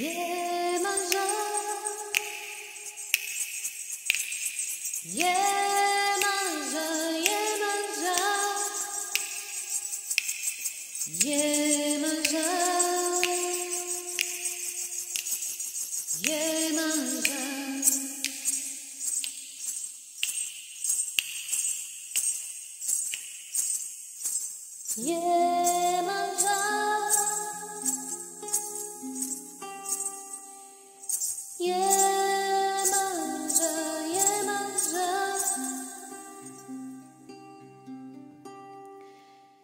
Yeah,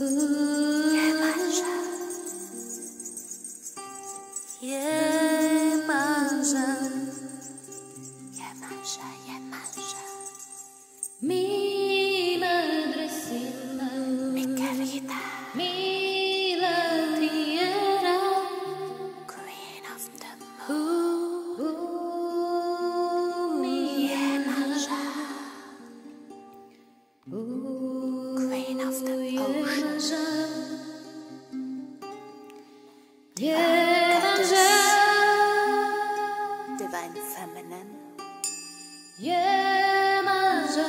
Ooh. 夜满人，夜满人，夜满人。Mi madresina, mi querida, mi la tierra, queen of the moon. Ooh, ooh, queen of the ocean. Iemanjá,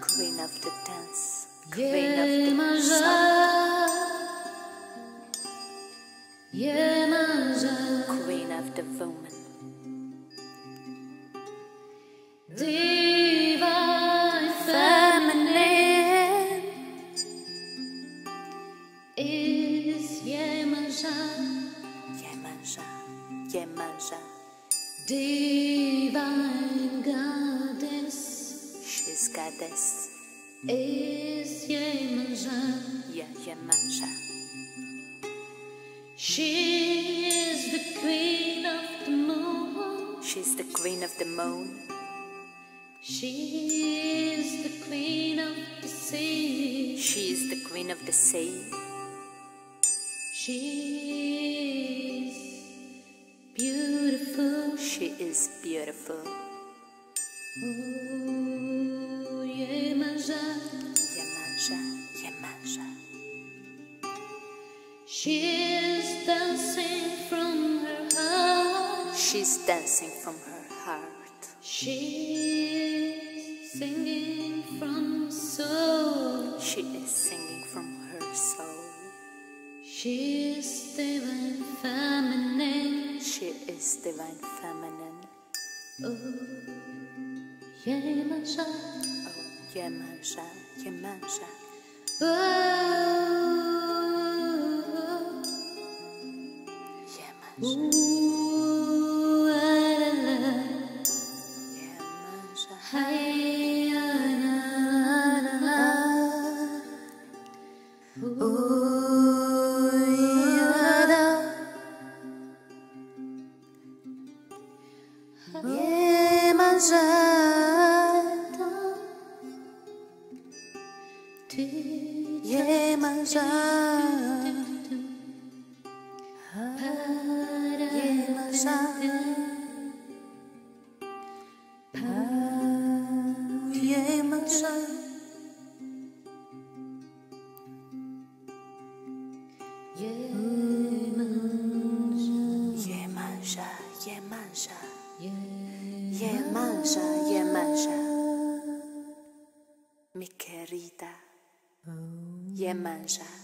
Queen of the Dance. Queen of the Iemanjá, Queen of the Woman. Divine Feminine is Iemanjá, Yemanjá Yemanjá Divine Goddess She's Goddess is Iemanjá. Yeah, Yemanjá She is the queen of the moon. She's the Queen of the Moon She is the queen of the sea. She is the Queen of the Sea She She is beautiful Iemanjá. Yemanjá Yemanjá She is dancing from her heart. She's dancing from her heart She is singing from soul. She is singing from her soul She is divine feminine. She is divine feminine Oh, Iemanjá. Oh, Yemanjá Yemanjá Oh, Yemanjá ooh, Yemasha Yemasha Yemasha Yemasha Yemasha Yemasha Yemasha Mi querida. 哦也蛮山。